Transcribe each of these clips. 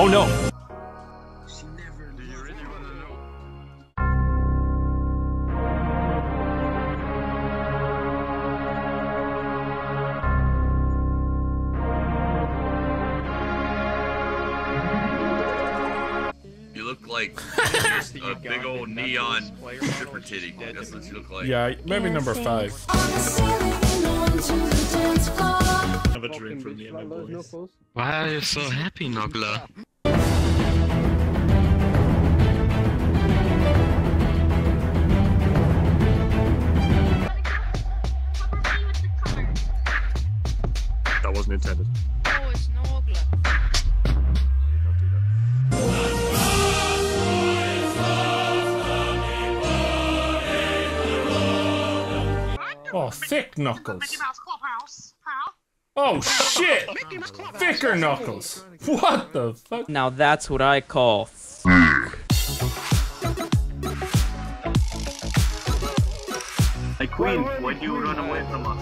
Oh no! She never Do you really wanna know? You look like a big old neon stripper titty. That's what you look like. Yeah, maybe number five. Have a drink from me and boys. Why are you so happy, Nogla? Wasn't intended. Oh, it's Nogla. I did not do that. Oh, thick knuckles. Oh shit! Thicker knuckles. What the fuck? Now that's what I call thick. Hey Queen, why do you run away from us?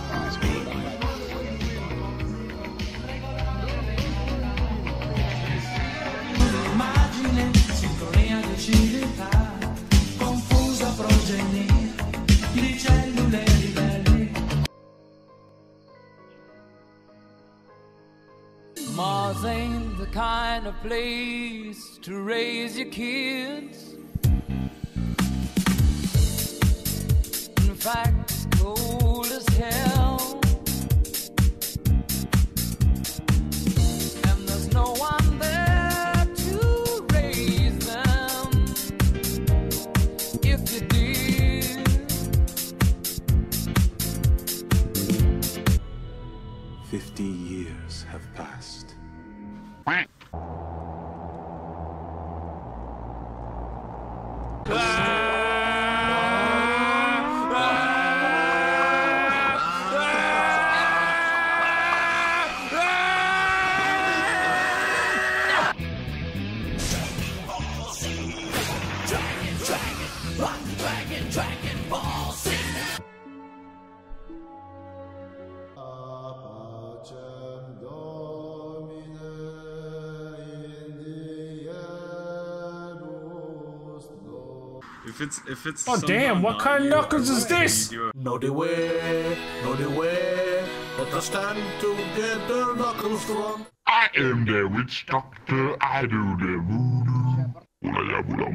Mars ain't the kind of place to raise your kids. Quack. If it's if it's Oh, damn, what kind of knuckles is this? you do a- Know the way, know the way. Let us stand together, knuckles strong. I am the witch doctor, I do the voodoo. Bula bula